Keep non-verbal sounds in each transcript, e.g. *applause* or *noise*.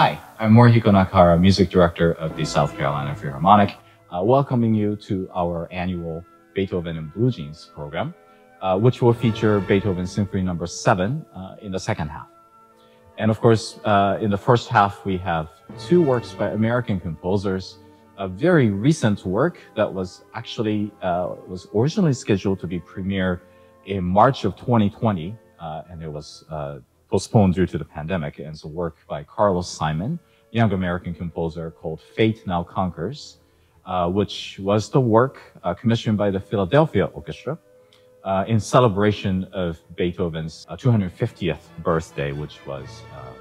Hi, I'm Morihiko Nakahara, Music Director of the South Carolina Philharmonic, uh, welcoming you to our annual Beethoven and Blue Jeans program, uh, which will feature Beethoven Symphony Number no. 7 uh, in the second half. And of course, uh, in the first half, we have two works by American composers, a very recent work that was actually uh, was originally scheduled to be premiered in March of 2020, uh, and it was postponed due to the pandemic, and it's a work by Carlos Simon, young American composer called Fate Now Conquers, uh, which was the work uh, commissioned by the Philadelphia Orchestra uh, in celebration of Beethoven's 250th uh, birthday, which was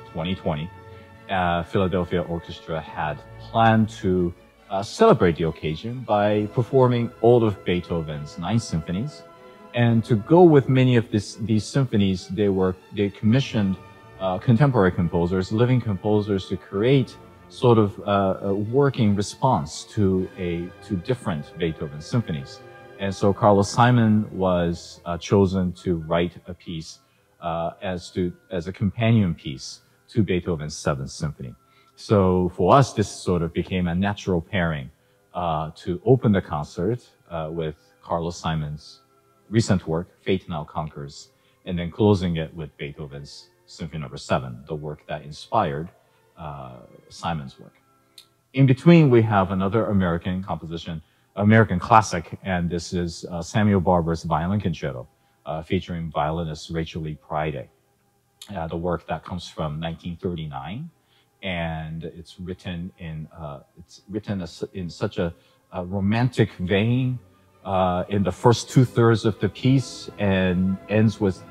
2020. Uh, uh, Philadelphia Orchestra had planned to celebrate the occasion by performing all of Beethoven's nine symphonies, and to go with many of this, these symphonies, they were they commissioned uh, contemporary composers, living composers, to create sort of uh, a working response to a to different Beethoven symphonies. And so Carlos Simon was uh, chosen to write a piece uh, as to as a companion piece to Beethoven's Seventh Symphony. So for us, this sort of became a natural pairing uh, to open the concert uh, with Carlos Simon's recent work, Fate Now Conquers, and then closing it with Beethoven's Symphony Number no. 7, the work that inspired uh, Simon's work. In between, we have another American composition, American classic, and this is uh, Samuel Barber's Violin Concerto, uh, featuring violinist Rachel Lee Priday. Uh, the work that comes from 1939, and it's written in uh, it's written in such a, a romantic vein uh, in the first two thirds of the piece and ends with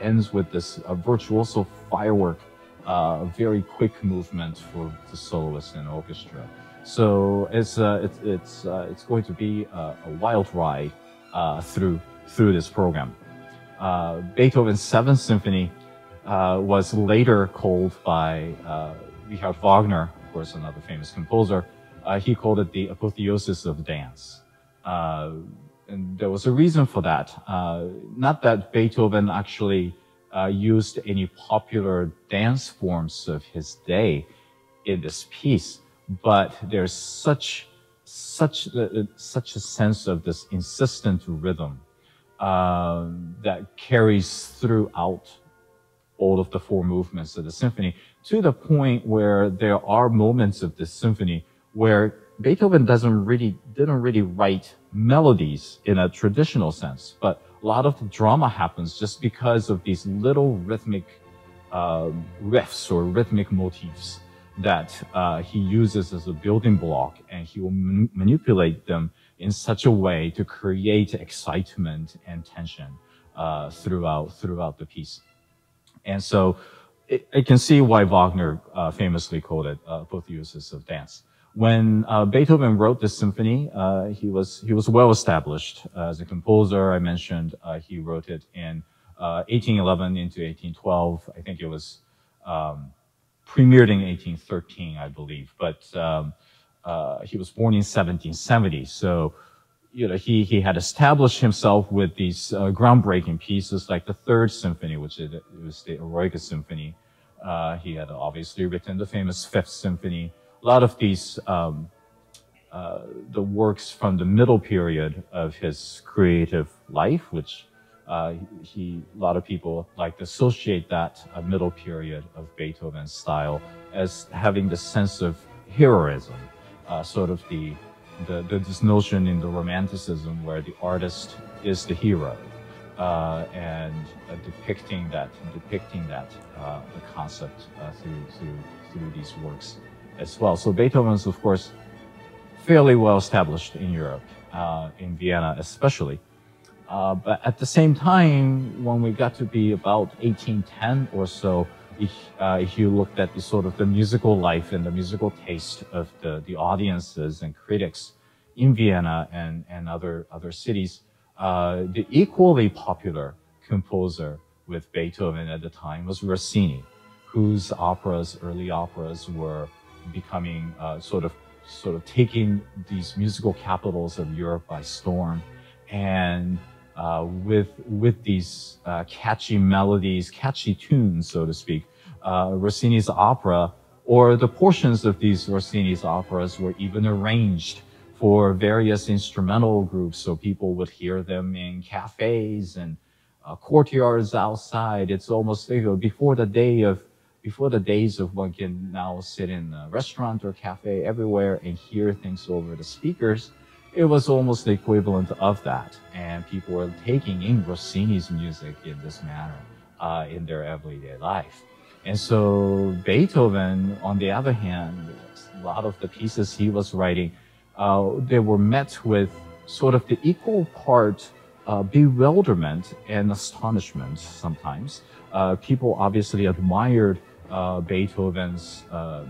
ends with this uh, virtuoso firework, uh, very quick movement for the soloist and orchestra. So it's uh, it's it's uh, it's going to be a, a wild ride uh, through through this program. Uh, Beethoven's Seventh Symphony was later called by Richard Wagner, of course, another famous composer. he called it the apotheosis of dance. Uh, and there was a reason for that. Uh, not that Beethoven actually uh, used any popular dance forms of his day in this piece, but there's such such uh, such a sense of this insistent rhythm uh, that carries throughout all of the four movements of the symphony to the point where there are moments of the symphony where Beethoven doesn't really, didn't really write melodies in a traditional sense, but a lot of the drama happens just because of these little rhythmic uh, riffs or rhythmic motifs that uh, he uses as a building block, and he will man manipulate them in such a way to create excitement and tension uh, throughout throughout the piece. And so, I can see why Wagner uh, famously called it uh, apotheosis of dance when uh, Beethoven wrote this symphony, uh, he was he was well established uh, as a composer. I mentioned uh, he wrote it in 1811 uh, into 1812. I think it was um, premiered in 1813, I believe. But um, uh, he was born in 1770, so you know he he had established himself with these groundbreaking pieces like the Third Symphony, which is, was the Eroica Symphony. he had obviously written the famous Fifth Symphony a lot of these, um, uh, the works from the middle period of his creative life, which uh, he, a lot of people like to associate that uh, middle period of Beethoven's style as having the sense of heroism, uh, sort of the, the, the, this notion in the Romanticism where the artist is the hero. Uh, and uh, depicting that, depicting that, uh, the concept through through through these works as well. So Beethoven is, of course, fairly well established in Europe, uh, in Vienna especially. Uh, but at the same time, when we got to be about 1810 or so, if, uh, if, you looked at the sort of the musical life and the musical taste of the, the audiences and critics in Vienna and, and other, other cities, uh, the equally popular composer with Beethoven at the time was Rossini, whose operas, early operas, were becoming uh, sort of sort of taking these musical capitals of Europe by storm, and uh, with with these uh, catchy melodies, catchy tunes, so to speak, uh, Rossini's opera or the portions of these Rossini's operas were even arranged for various instrumental groups, so people would hear them in cafes and uh, courtyards outside. It's almost you know, before the day of before the days of one can now sit in a restaurant or cafe everywhere and hear things over the speakers. It was almost the equivalent of that, and people were taking in Rossini's music in this manner uh, in their everyday life. And so Beethoven, on the other hand, a lot of the pieces he was writing, uh, they were met with sort of the equal part uh, bewilderment and astonishment sometimes. Uh, people obviously admired uh, Beethoven's uh,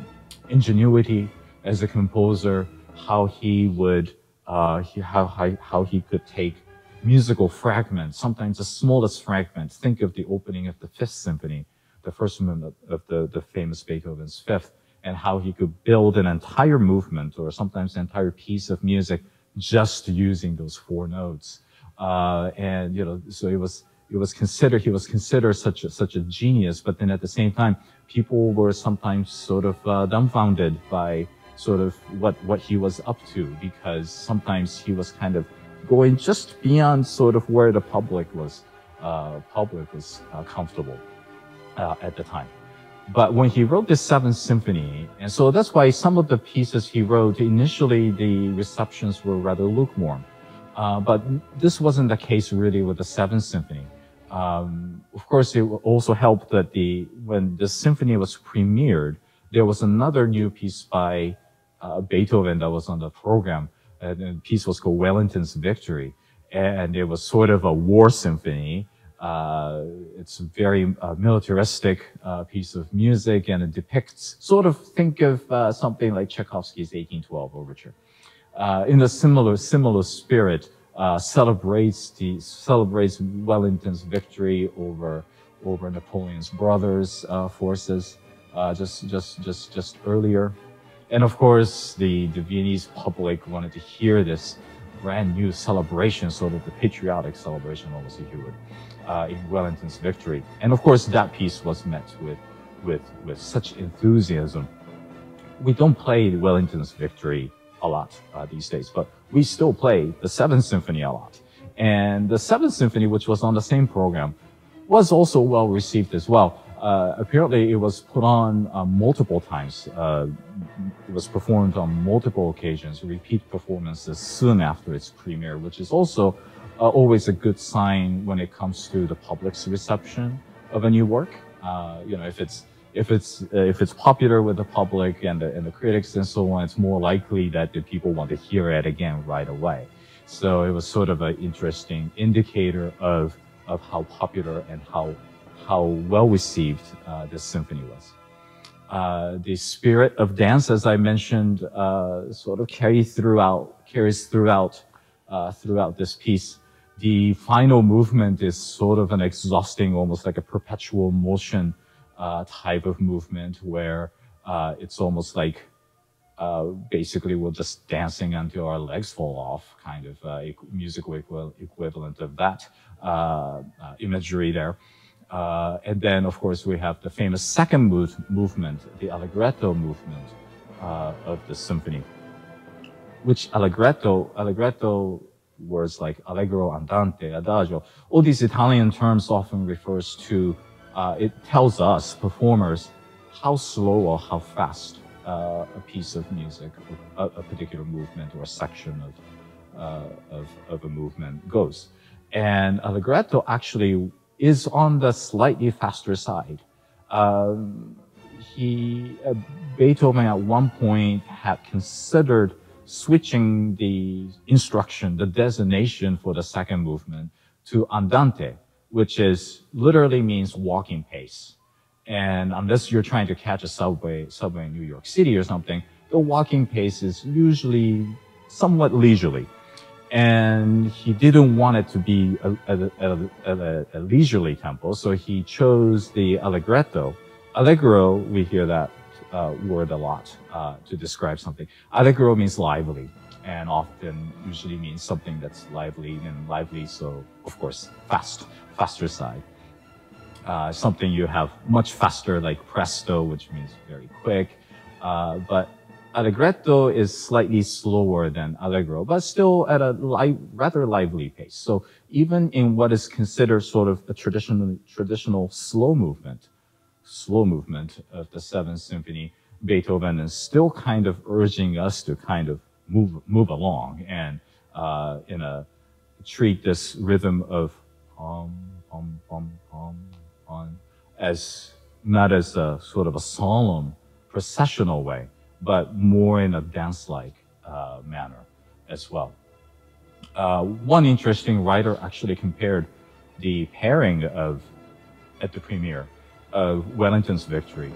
ingenuity as a composer, how he would, uh, he, how, how, how he could take musical fragments, sometimes the smallest fragments. Think of the opening of the Fifth Symphony, the first movement of the, the famous Beethoven's Fifth, and how he could build an entire movement or sometimes an entire piece of music just using those four notes. Uh, and, you know, so it was, it was considered, he was considered such a, such a genius, but then at the same time, people were sometimes sort of uh, dumbfounded by sort of what, what he was up to because sometimes he was kind of going just beyond sort of where the public was, uh, public was uh, comfortable uh, at the time. But when he wrote the Seventh Symphony, and so that's why some of the pieces he wrote, initially the receptions were rather lukewarm. Uh, but this wasn't the case really with the Seventh Symphony. Um, of course, it also helped that the when the symphony was premiered, there was another new piece by uh, Beethoven that was on the program. And the piece was called Wellington's Victory, and it was sort of a war symphony. Uh, it's a very uh, militaristic uh, piece of music, and it depicts sort of think of uh, something like Tchaikovsky's 1812 overture uh, in a similar similar spirit, uh, celebrates the celebrates Wellington's victory over over Napoleon's brothers' uh, forces uh, just just just just earlier, and of course the the Viennese public wanted to hear this brand new celebration, sort of the patriotic celebration, almost if you would, uh, in Wellington's victory, and of course that piece was met with with with such enthusiasm. We don't play Wellington's victory a lot uh, these days, but we still play the Seventh Symphony a lot. And the Seventh Symphony, which was on the same program, was also well received as well. Uh, apparently, it was put on uh, multiple times. Uh, it was performed on multiple occasions, repeat performances soon after its premiere, which is also uh, always a good sign when it comes to the public's reception of a new work. Uh, you know, if it's if it's uh, if it's popular with the public and the, and the critics and so on, it's more likely that the people want to hear it again right away. So it was sort of an interesting indicator of of how popular and how how well received uh, this symphony was. Uh, the spirit of dance, as I mentioned, uh, sort of carries throughout carries throughout uh, throughout this piece. The final movement is sort of an exhausting, almost like a perpetual motion uh, type of movement where uh, it's almost like uh, basically we're just dancing until our legs fall off, kind of uh, musical equi equivalent of that uh, uh, imagery there. and then, of course, we have the famous second move movement, the allegretto movement of the symphony, which allegretto, allegretto words like allegro, andante, adagio, all these Italian terms often refers to uh, it tells us performers how slow or how fast uh, a piece of music, a, a, particular movement or a section of, uh, of, of, a movement goes. And Allegretto actually is on the slightly faster side. Um, he, uh, Beethoven at one point had considered switching the instruction, the designation for the second movement to andante, which is literally means walking pace. And unless you're trying to catch a subway, subway in New York City or something, the walking pace is usually somewhat leisurely. And he didn't want it to be a, a, a, a leisurely tempo, so he chose the allegretto. Allegro, we hear that uh, word a lot uh, to describe something. Allegro means lively and often usually means something that's lively and lively. So of course, fast, faster side. Uh, something you have much faster like presto, which means very quick. Uh, but Allegretto is slightly slower than Allegro, but still at a li- rather lively pace. So even in what is considered sort of a traditional, traditional slow movement, slow movement of the Seventh Symphony, Beethoven is still kind of urging us to kind of move, move along and, uh, in a, treat this rhythm of pom, pom, pom, pom, pom, as, not as a sort of a solemn processional way, but more in a dance-like uh, manner as well. Uh, one interesting writer actually compared the pairing of at the premiere of Wellington's Victory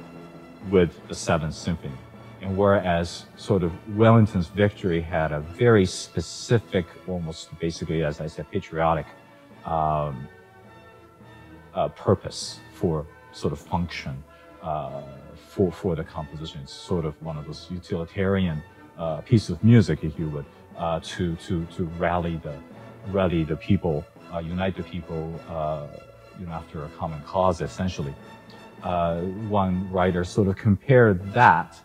with the Seventh Symphony. And whereas sort of Wellington's Victory had a very specific, almost basically, as I said, patriotic um, uh, purpose for sort of function, uh, for, for the composition. It's sort of one of those utilitarian uh, piece of music, if you would, uh, to, to, to rally the, rally the people, uh, unite the people, uh, you know, after a common cause, essentially. Uh, one writer sort of compared that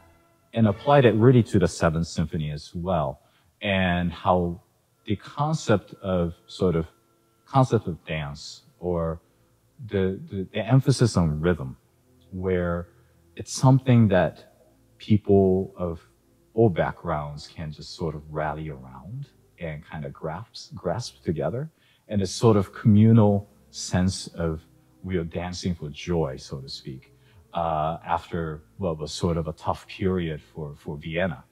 and applied it really to the Seventh Symphony as well, and how the concept of sort of concept of dance or the, the, the emphasis on rhythm, where it's something that people of all backgrounds can just sort of rally around and kind of grasp, grasp together. And a sort of communal sense of we are dancing for joy, so to speak, uh, after what was sort of a tough period for, for Vienna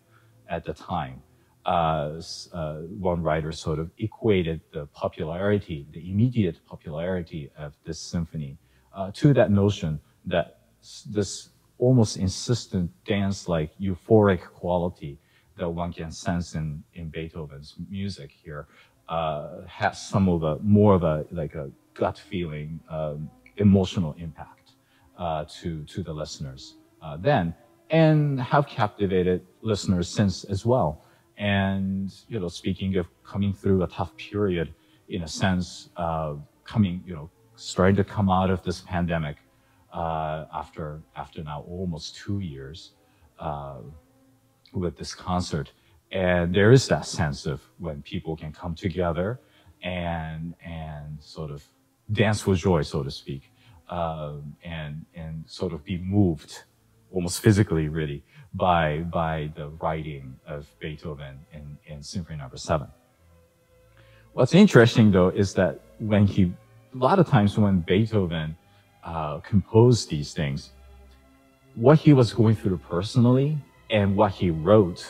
at the time. Uh, uh, one writer sort of equated the popularity, the immediate popularity of this symphony uh, to that notion that this almost insistent dance-like euphoric quality that one can sense in, in Beethoven's music here, uh, has some of a, more of a, like a gut feeling, um, emotional impact, uh, to, to the listeners, uh, then, and have captivated listeners since as well. And, you know, speaking of coming through a tough period, in a sense, uh, coming, you know, starting to come out of this pandemic, uh, after after now almost two years uh, with this concert. And there is that sense of when people can come together and and sort of dance for joy, so to speak, um, and and sort of be moved almost physically, really, by by the writing of Beethoven in, in Symphony Number no. Seven. What's interesting though is that when he, a lot of times when Beethoven uh, composed these things, what he was going through personally and what he wrote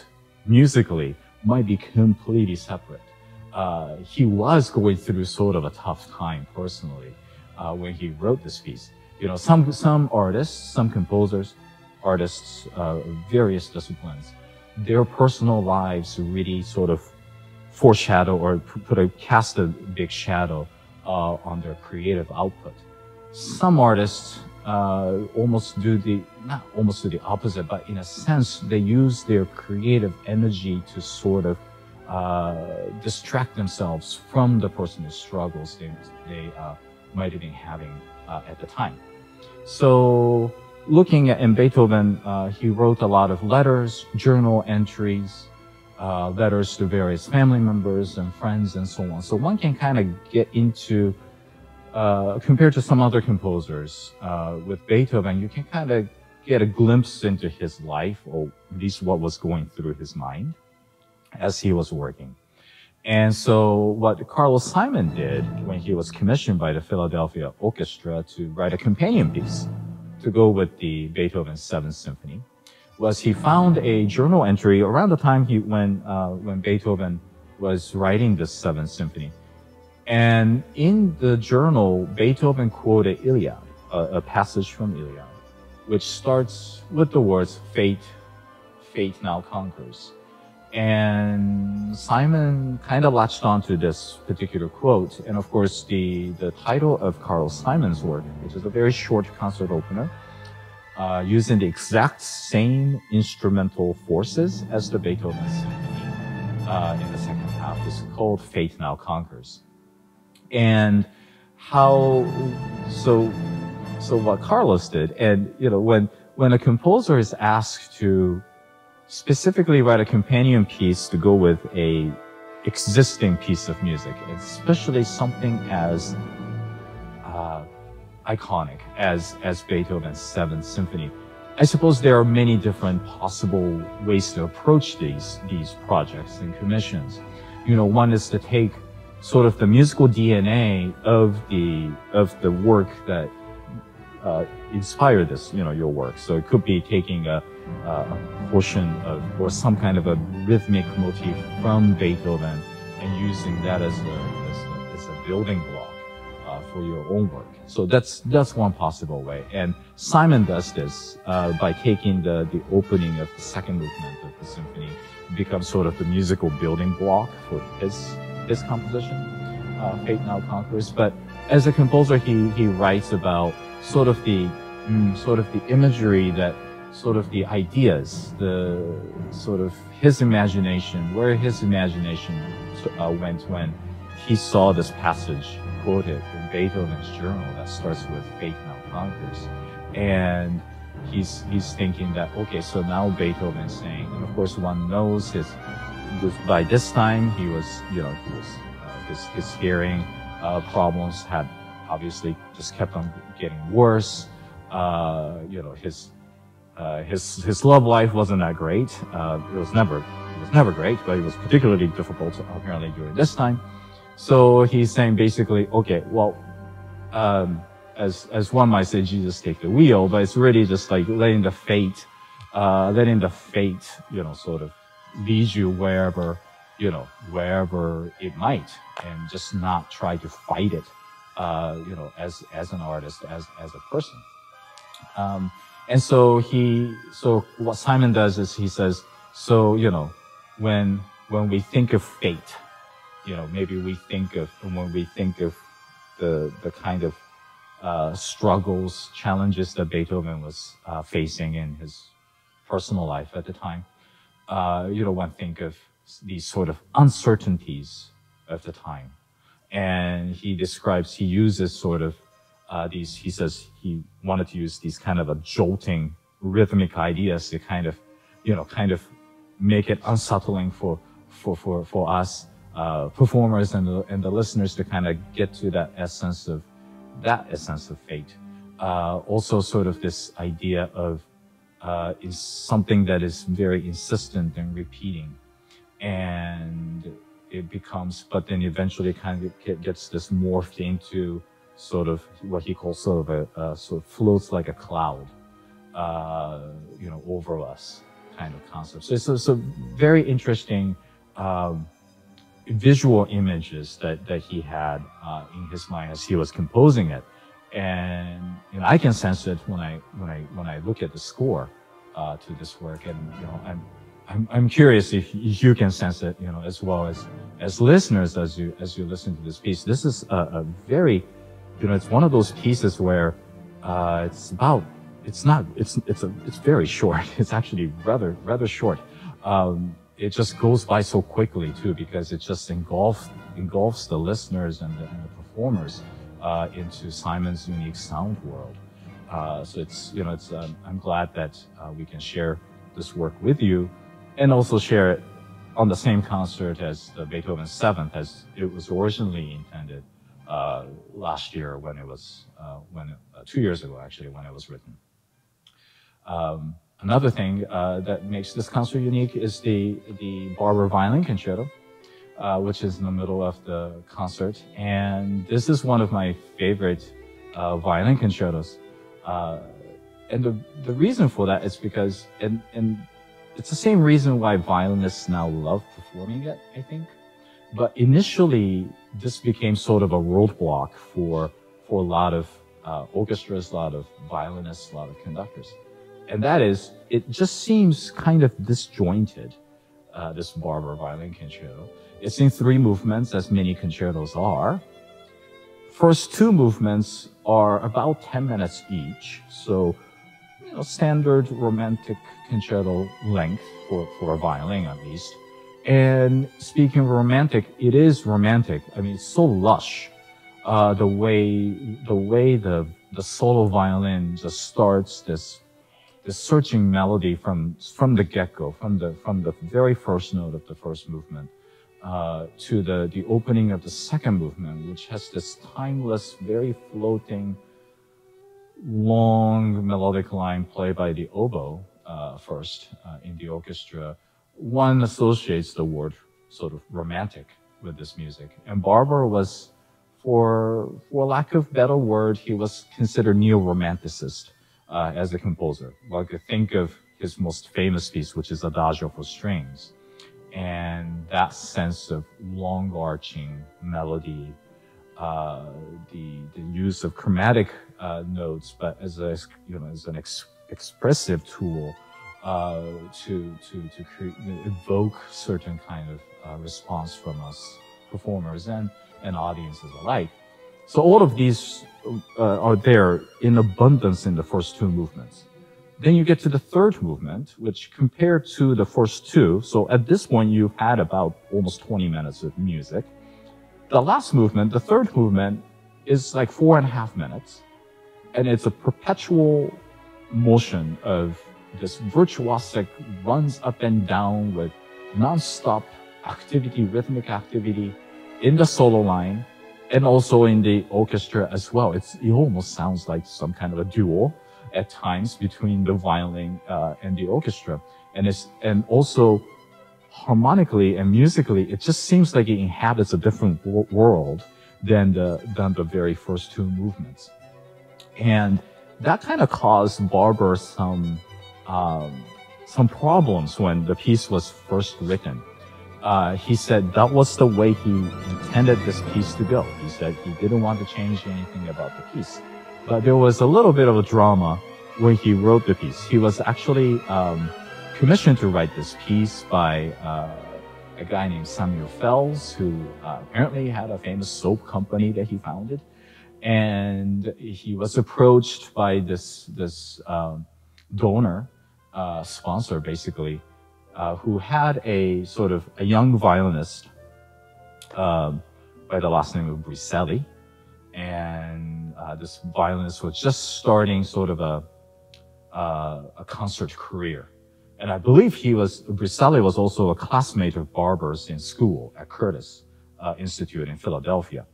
musically might be completely separate. Uh, he was going through sort of a tough time personally uh, when he wrote this piece. You know, some some artists, some composers, artists, uh, various disciplines, their personal lives really sort of foreshadow or put a cast a big shadow uh, on their creative output some artists uh, almost do the not almost do the opposite, but in a sense they use their creative energy to sort of uh, distract themselves from the personal struggles they they uh, might have been having uh, at the time. So looking at in Beethoven, uh, he wrote a lot of letters, journal entries, uh, letters to various family members and friends and so on. So one can kind of get into uh, compared to some other composers, uh, with Beethoven, you can kind of get a glimpse into his life, or at least what was going through his mind as he was working. And so what Carlos Simon did when he was commissioned by the Philadelphia Orchestra to write a companion piece to go with the Beethoven Seventh Symphony was he found a journal entry around the time he, when, uh, when Beethoven was writing the Seventh Symphony and in the journal, Beethoven quoted Iliad, a, a, passage from Iliad, which starts with the words, fate, fate now conquers. And Simon kind of latched onto this particular quote. And of course, the, the title of Carl Simon's work, which is a very short concert opener, uh, using the exact same instrumental forces as the Beethoven uh, in the second half, is called Fate Now Conquers and how so so what Carlos did, and you know when when a composer is asked to specifically write a companion piece to go with a existing piece of music, especially something as uh, iconic as as Beethoven's Seventh Symphony. I suppose there are many different possible ways to approach these these projects and commissions. You know, one is to take sort of the musical DNA of the of the work that uh, inspired this, you know, your work. So it could be taking a, a portion of or some kind of a rhythmic motif from Beethoven and using that as a as a, as a building block uh, for your own work. So that's that's one possible way. And Simon does this uh, by taking the the opening of the second movement of the symphony, becomes sort of the musical building block for his his composition, uh, Fate Now Conquers. But as a composer, he he writes about sort of the mm, sort of the imagery that sort of the ideas, the sort of his imagination, where his imagination uh, went when he saw this passage quoted in Beethoven's journal that starts with Fate Now Conquers. And he's, he's thinking that, okay, so now Beethoven's saying, and of course one knows his, by this time he was, you know, he was, uh, his, his hearing uh, problems had obviously just kept on getting worse. Uh, you know, his, uh, his, his love life wasn't that great. Uh, it was never, it was never great, but it was particularly difficult apparently during this time. So he's saying basically, okay, well, um, as as one might say, Jesus take the wheel, but it's really just like letting the fate, uh, letting the fate, you know, sort of lead you wherever, you know, wherever it might, and just not try to fight it, uh, you know, as as an artist, as as a person. Um, and so he, so what Simon does is he says, so you know, when when we think of fate, you know, maybe we think of when we think of the the kind of uh, struggles, challenges that Beethoven was uh, facing in his personal life at the time. Uh, you know, one think of these sort of uncertainties of the time, and he describes he uses sort of uh, these. He says he wanted to use these kind of a jolting rhythmic ideas to kind of, you know, kind of make it unsettling for for for for us uh, performers and the, and the listeners to kind of get to that essence of that essence of fate. Uh, also, sort of this idea of uh, is something that is very insistent and repeating, and it becomes, but then eventually kind of gets this morphed into sort of what he calls sort of a, uh, sort of floats like a cloud, uh, you know, over us kind of concept. So it's, it's a very interesting. Um, visual images that, that he had uh, in his mind as he was composing it. And you know, I can sense it when I when I when I look at the score uh, to this work, and you know, I'm, I'm I'm curious if you can sense it, you know, as well as as listeners as you as you listen to this piece. This is a, a very, you know, it's one of those pieces where uh, it's about it's not it's it's a it's very short. *laughs* It's actually rather rather short. Um, it just goes by so quickly too because it just engulfs engulfs the listeners and the, and the performers uh, into Simon's unique sound world. Uh, so it's you know it's um, I'm glad that uh, we can share this work with you, and also share it on the same concert as the Beethoven Seventh as it was originally intended uh, last year when it was uh, when uh, two years ago actually when it was written. Um, Another thing uh, that makes this concert unique is the, the Barber Violin Concerto, uh, which is in the middle of the concert. And this is one of my favorite uh, violin concertos. Uh, and the, the reason for that is because, and, and it's the same reason why violinists now love performing it, I think. But initially, this became sort of a roadblock for, for a lot of uh, orchestras, a lot of violinists, a lot of conductors and that is, it just seems kind of disjointed, uh, this Barber violin concerto. It's in three movements, as many concertos are. First two movements are about 10 minutes each, so, you know, standard romantic concerto length for, for a violin at least. And speaking of romantic, it is romantic. I mean, it's so lush. Uh, the way, the way the, the solo violin just starts this the searching melody from from the get-go, from the from the very first note of the first movement, uh, to the the opening of the second movement, which has this timeless, very floating, long melodic line played by the oboe uh, first uh, in the orchestra. One associates the word sort of romantic with this music, and Barber was. For, for lack of better word, he was considered neo-romanticist uh, as a composer. Like think of his most famous piece, which is Adagio for strings. And that sense of long arching melody, uh, the, the use of chromatic uh, notes, but as a, you know, as an ex expressive tool, uh, to, to, to create, evoke certain kind of uh, response from us performers and, and audiences alike. So all of these uh, are there in abundance in the first two movements. Then you get to the third movement, which compared to the first two, so at this point you've had about almost 20 minutes of music. The last movement, the third movement, is like four and a half minutes. And it's a perpetual motion of this virtuosic runs up and down with non-stop activity, rhythmic activity in the solo line and also in the orchestra as well. It's, it almost sounds like some kind of a duel at times between the violin uh, and the orchestra. And it's, and also harmonically and musically, it just seems like it inhabits a different world than the, than the very first two movements. And that kind of caused Barber some, um, some problems when the piece was first written uh, he said that was the way he intended this piece to go. He said he didn't want to change anything about the piece. But there was a little bit of a drama when he wrote the piece. He was actually um, commissioned to write this piece by uh, a guy named Samuel Fels, who uh, apparently had a famous soap company that he founded. And he was approached by this, this um, donor, uh, sponsor basically, uh, who had a sort of a young violinist um, by the last name of Briselli. And uh, this violinist was just starting sort of a, uh, a concert career. And I believe he was, Briselli was also a classmate of Barber's in school at Curtis uh, Institute in Philadelphia.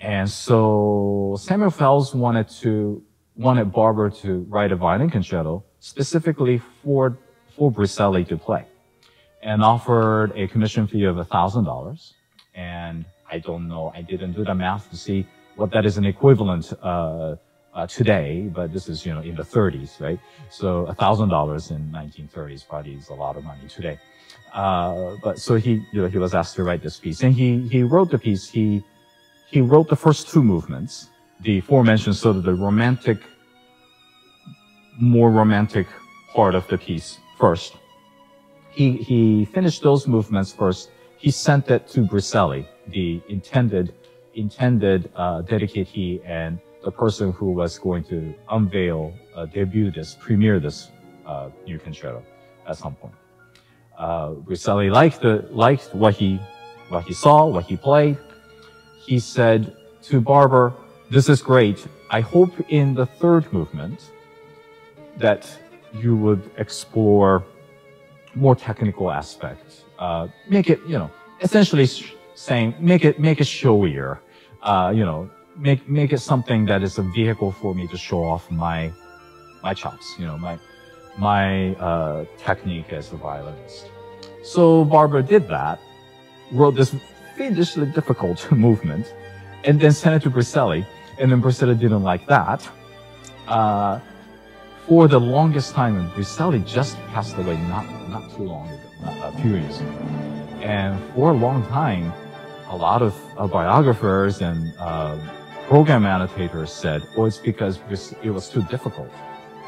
And so Samuel Fels wanted to, wanted Barber to write a violin concerto specifically for for Briselli to play and offered a commission fee of $1,000. And I don't know, I didn't do the math to see what that is an equivalent uh, uh, today, but this is, you know, in the 30s, right? So $1,000 in 1930s probably is a lot of money today. Uh, but so he, you know, he was asked to write this piece and he, he wrote the piece. He, he wrote the first two movements, the aforementioned sort of the romantic, more romantic part of the piece first. He, he finished those movements first. He sent it to Briselli, the intended, intended, uh, dedicatee and the person who was going to unveil, uh, debut this, premiere this, uh, new concerto at some point. Uh, Briselli liked the, liked what he, what he saw, what he played. He said to Barber, this is great. I hope in the third movement that you would explore more technical aspects. Uh, make it, you know, essentially saying, make it, make it showier. Uh, you know, make, make it something that is a vehicle for me to show off my, my chops, you know, my, my, uh, technique as a violinist. So Barber did that, wrote this fiendishly difficult *laughs* movement, and then sent it to Briselli, and then Briselli didn't like that. Uh, for the longest time, and Briselli just passed away not, not too long ago, a few years ago. And for a long time, a lot of uh, biographers and uh, program annotators said, well, it's because it was too difficult.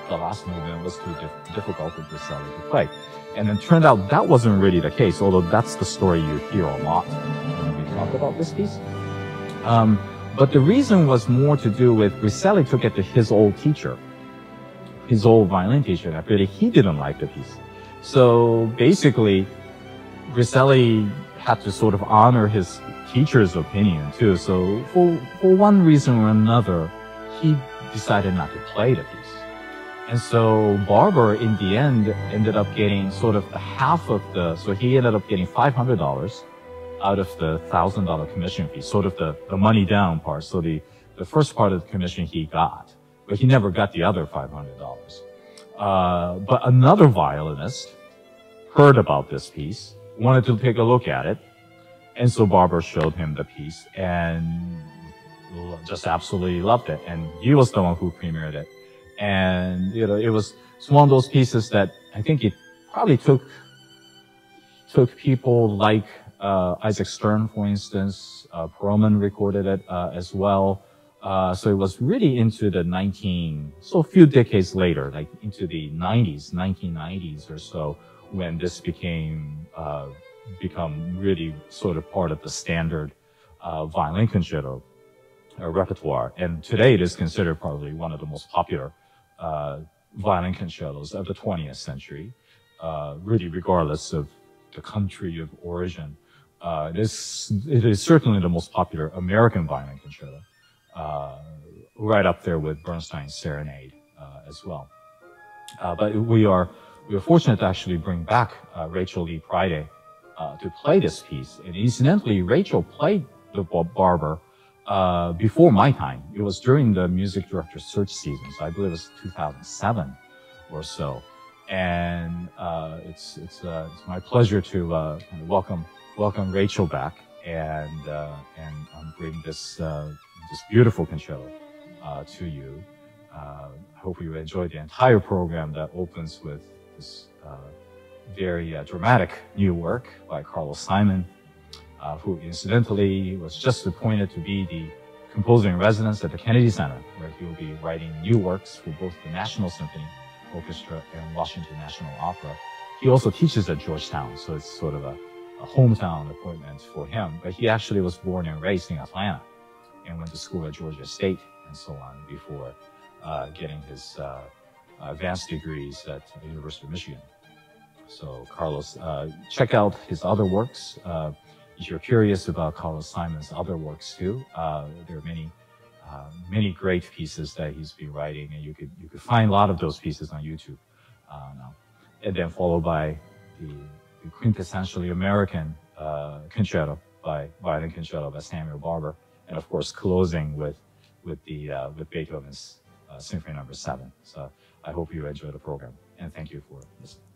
The last movement was too dif difficult for Briselli to play. And it turned out that wasn't really the case, although that's the story you hear a lot when we talk about this piece. Um, but the reason was more to do with Briselli took it to his old teacher, his old violin teacher that really he didn't like the piece. So basically, Briselli had to sort of honor his teacher's opinion too. So for, for one reason or another, he decided not to play the piece. And so Barber, in the end, ended up getting sort of half of the, so he ended up getting $500 out of the $1,000 commission fee, sort of the, the money down part. So the, the first part of the commission he got, but he never got the other $500. Uh, but another violinist heard about this piece, wanted to take a look at it, and so Barber showed him the piece and just absolutely loved it. And he was the one who premiered it. And, you know, it was, it's one of those pieces that I think it probably took, took people like, uh, Isaac Stern, for instance, uh, recorded it, uh, as well. Uh, so it was really into the 19, so a few decades later, like into the 90s, 1990s or so, when this became, uh, become really sort of part of the standard, uh, violin concerto repertoire. And today it is considered probably one of the most popular, uh, violin concertos of the 20th century, uh, really regardless of the country of origin. It is, it is certainly the most popular American violin concerto uh, right up there with Bernstein's Serenade uh, as well. Uh, but we are we are fortunate to actually bring back uh, Rachel Lee Priday uh, to play this piece. And incidentally, Rachel played the Barber uh, before my time. It was during the music director search season, so I believe it was 2007 or so. And it's it's it's my pleasure to kind of welcome welcome Rachel back and and um, bring this this beautiful concerto uh, to you. Uh, I hope you enjoy the entire program that opens with this uh, very uh, dramatic new work by Carlos Simon, uh, who incidentally was just appointed to be the composer in residence at the Kennedy Center, where he will be writing new works for both the National Symphony Orchestra and Washington National Opera. He also teaches at Georgetown, so it's sort of a hometown appointment for him. But he actually was born and raised in Atlanta and went to school at Georgia State and so on before uh, getting his uh, advanced degrees at the University of Michigan. So Carlos, uh, check out his other works. Uh, if you're curious about Carlos Simon's other works too, uh, there are many, uh, many great pieces that he's been writing, and you could you could find a lot of those pieces on YouTube now. And then followed by the, the quintessentially American concerto by violin concerto by Samuel Barber and of course closing with with the uh, with Beethoven's uh, Symphony Number no. Seven. So I hope you enjoy the program, and thank you for listening.